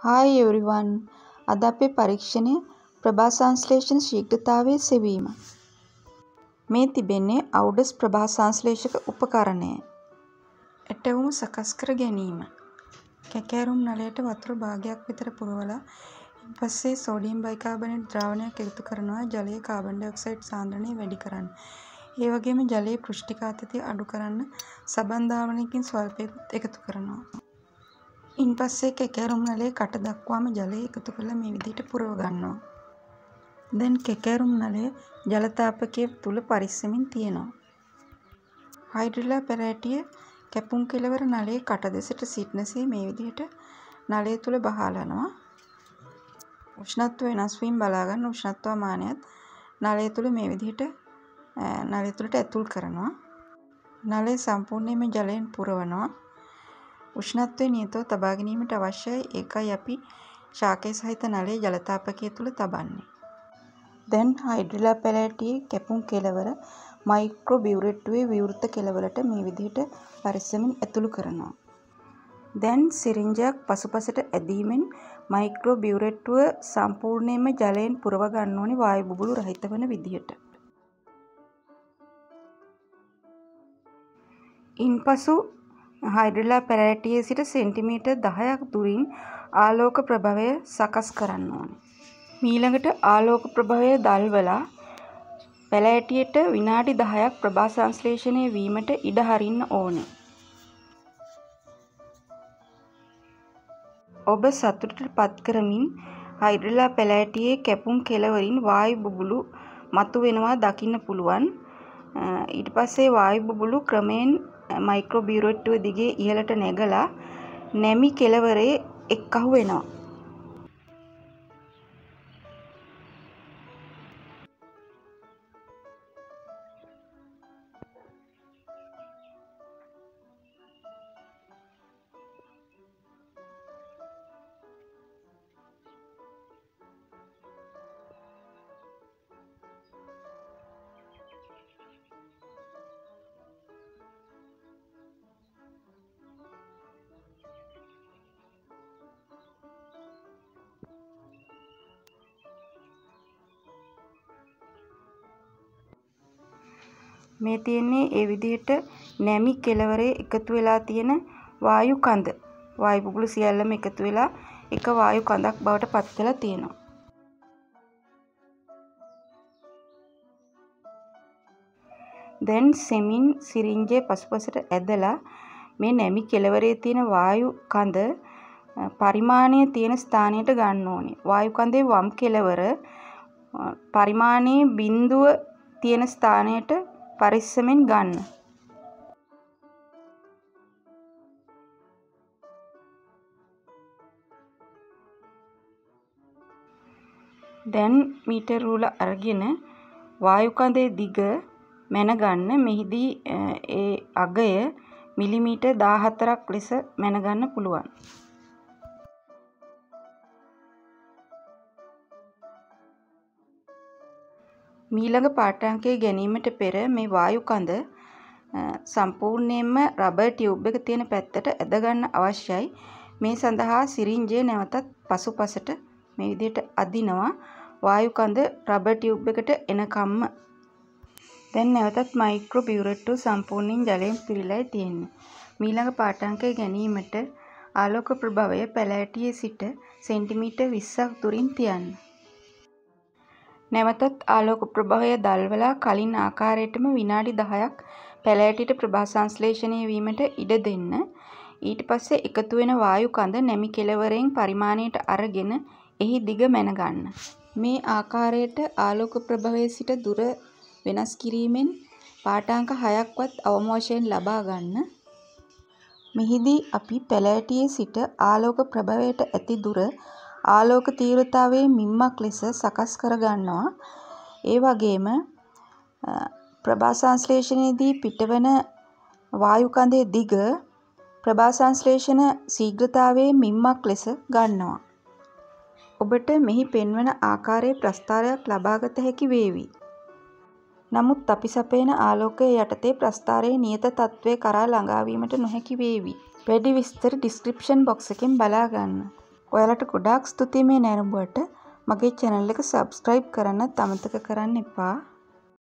Hi everyone අද අපේ පරීක්ෂණය ප්‍රභා සංශ්ලේෂණ ශීඝ්‍රතාවය සෙවීම. මේ තිබෙන්නේ අවුඩස් ප්‍රභා සංශ්ලේෂක උපකරණය. ඇටවුම සකස් කර ගැනීම. කැකෑරුම් නළයට වතුර භාගයක් විතර පුරවලා ඉන්පස්සේ සෝඩියම් බයිකාබනේට් ද්‍රාවණයක් එකතු කරනවා ජලයේ කාබන් ඩයොක්සයිඩ් සාන්ද්‍රණය වැඩි කරන්න. ඒ වගේම ජලයේ පෘෂ්ඨික ආතතිය අඩු කරන්න සබන් ද්‍රාවණයකින් ස්වල්පයකුත් එකතු කරනවා. ඉන්පස්සේ කැකෑරුම් නළයේ කට දක්වාම ජලය එකතු කරලා මේ විදිහට පුරව ගන්නවා. දැන් කැකෑරුම් නළය ජල තාපකය තුල පරිස්සමින් තියෙනවා. හයිඩ්‍රලා පැලෑටිය කැපුම් කෙළවර නළයේ කට දෙසට සිටිනසේ මේ විදිහට නළය තුල බහලනවා. උෂ්ණත්ව වෙනස් වීම බලා ගන්න උෂ්ණත්වමානයත් නළය තුල මේ විදිහට නළය තුලට ඇතුල් කරනවා. නළය සම්පූර්ණයෙන්ම ජලයෙන් පුරවනවා. උෂ්ණත්වය නියතව තබා ගැනීමට අවශ්‍යයි. ඒකයි අපි ශාකය සහිත නළය ජල තාපකය තුල තබන්නේ. දැන් හයිඩ්‍රලා පැලෑටියේ කැපුම් කෙළවර මයික්‍රෝ බිවුරෙට්ටුවේ විවෘත කෙළවලට මේ විදිහට පරිස්සමින් ඇතුළු කරනවා. දැන් සිරින්ජයක් පසුපසට ඇදීමෙන් මයික්‍රෝ බිවුරෙට්ටුව සම්පූර්ණයෙන්ම ජලයෙන් පුරව ගන්න ඕනේ වායු බුබුළු රහිත වන විදිහට. ඉන්පසු හයිඩ්‍රලා පැලෑටියේ සිට සෙන්ටිමීටර් දහයක් දුරින් ආලෝක ප්‍රභවය සකස් කරන්න ඕනේ. මීළඟට ආලෝක ප්‍රභවය දල්වලා පැලෑටියට විනාඩි 10ක් ප්‍රභා සංශ්ලේෂණය වීමට ඉඩ හරින්න ඕනේ. ඔබ සතුටට පත් කරමින් හයිඩ්‍රලා පැලෑටියේ කැපුම් කෙළවරින් වායු බුබුළු මතුවෙනවා දකින්න පුළුවන්. ඊට පස්සේ වායු බුබුළු ක්‍රමයෙන් මයික්‍රෝ බියුරෙට්ටුව දිගේ ඉහළට නැගලා නැමි කෙළවරේ එක්කහු වෙනවා. මේ තියෙන්නේ ඒ විදිහට නැමි කෙළවරේ එකතු වෙලා තියෙන වායු කඳ. වායු බුබුළු සියල්ලම එකතු වෙලා එක වායු කඳක් බවට පත් වෙලා තියෙනවා. දැන් සෙමින් සිරින්ජය පසුපසට ඇදලා මේ නැමි කෙළවරේ තියෙන වායු කඳ පරිමාණය තියෙන ස්ථානයට ගන්න ඕනේ. වායු කඳේ වම් කෙළවර පරිමාණයේ බිඳුව තියෙන ස්ථානයට පරිස්සමෙන් ගන්න. දැන් මීටර් රූල අරගෙන වායු කඳේ දිග මැන ගන්න. මෙහිදී ඒ අගය මිලිමීටර් 14ක් ලෙස මැන ගන්න පුළුවන්. මීළඟ පාඨාංකය ගැනීමට පෙර මේ වායු කඳ සම්පූර්ණයෙන්ම රබර් ටියුබ් එක තියෙන පැත්තට ඇද ගන්න අවශ්‍යයි. මේ සඳහා සිරින්ජය නැවතත් පසුපසට මේ විදිහට අදිනවා වායු කඳ රබර් ටියුබ් එකට එනකම්ම. දැන් නැවතත් මයික්‍රෝ බියුරෙට්ටුව සම්පූර්ණයෙන් ජලයෙන් පිරීලායි තියෙන්නේ. මීළඟ පාඨාංකය ගැනීමට ආලෝක ප්‍රභවය පැලෑටියේ සිට සෙන්ටිමීටර් 20ක් දුරින් තියන්න. නැවතත් ආලෝක ප්‍රභවය දල්වලා කලින් ආකාරයටම විනාඩි 10ක් පැලෑටියට ප්‍රභා සංශ්ලේෂණය වීමට ඉඩ දෙන්න. ඊට පස්සේ එකතු වෙන වායු කඳ නැමි කෙළවරෙන් පරිමාණයට අරගෙන එහි දිග මැන ගන්න. මේ ආකාරයට ආලෝක ප්‍රභවයේ සිට දුර වෙනස් කිරීමෙන් පාඨාංක 6ක්වත් අවම වශයෙන් ලබා ගන්න. මෙහිදී අපි පැලෑටියේ සිට ආලෝක ප්‍රභවයට ඇති දුර ආලෝක තීව්‍රතාවයේ මිම්මක් ලෙස සකස් කර ගන්නවා. ඒ වගේම ප්‍රභා සංශ්ලේෂණයේදී පිටවන වායු කඳේ දිග ප්‍රභා සංශ්ලේෂණ ශීඝ්‍රතාවයේ මිම්මක් ලෙස ගන්නවා. ඔබට මෙහි පෙන්වන ආකාරයේ ප්‍රස්ථාරයක් ලබාගත හැකි වේවි. නමුත් අපි සපයන ආලෝකය යටතේ ප්‍රස්ථාරයේ නියත තත්ත්වය කරා ළඟා වීමට නොහැකි වේවි. වැඩි විස්තර ඩිස්ක්‍රිප්ෂන් බොක්ස් එකෙන් බලා ගන්න. ඔයාලට ගොඩාක් ස්තුතියි මේ නැරඹුවට. මගේ channel එක subscribe කරන්නත් අමතක කරන්න එපා.